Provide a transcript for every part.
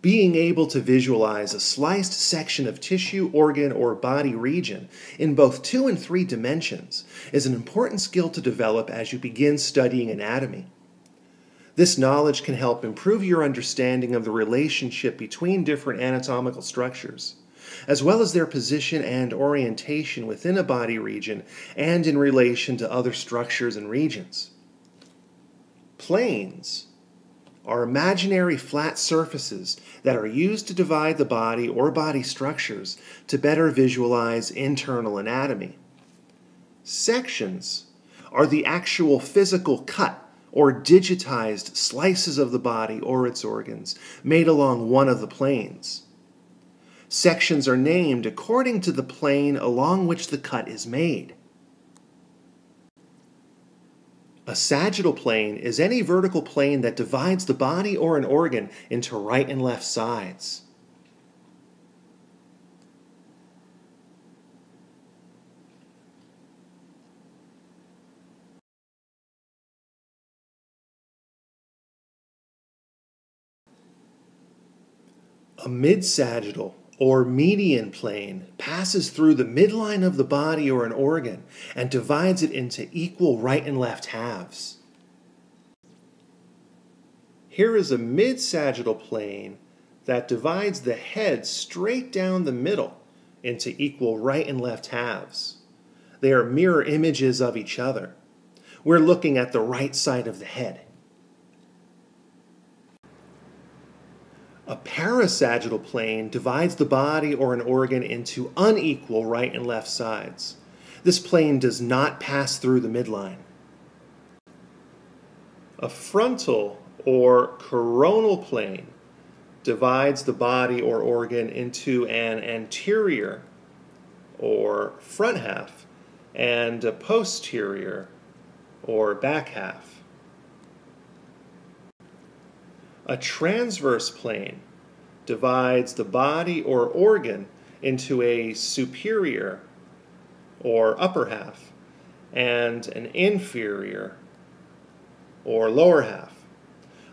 Being able to visualize a sliced section of tissue, organ, or body region in both two and three dimensions is an important skill to develop as you begin studying anatomy. This knowledge can help improve your understanding of the relationship between different anatomical structures, as well as their position and orientation within a body region and in relation to other structures and regions. Planes are imaginary flat surfaces that are used to divide the body or body structures to better visualize internal anatomy. Sections are the actual physical cut or digitized slices of the body or its organs made along one of the planes. Sections are named according to the plane along which the cut is made. A sagittal plane is any vertical plane that divides the body or an organ into right and left sides. A mid-sagittal or median plane passes through the midline of the body or an organ and divides it into equal right and left halves. Here is a mid-sagittal plane that divides the head straight down the middle into equal right and left halves. They are mirror images of each other. We're looking at the right side of the head. A parasagittal plane divides the body or an organ into unequal right and left sides. This plane does not pass through the midline. A frontal or coronal plane divides the body or organ into an anterior or front half and a posterior or back half. A transverse plane divides the body or organ into a superior or upper half and an inferior or lower half.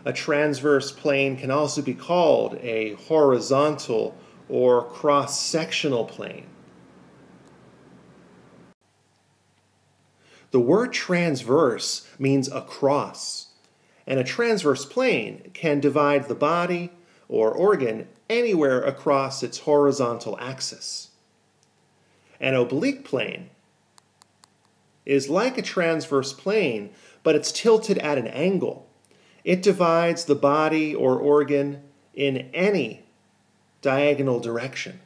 A transverse plane can also be called a horizontal or cross-sectional plane. The word transverse means across and a transverse plane can divide the body or organ anywhere across its horizontal axis. An oblique plane is like a transverse plane, but it's tilted at an angle. It divides the body or organ in any diagonal direction.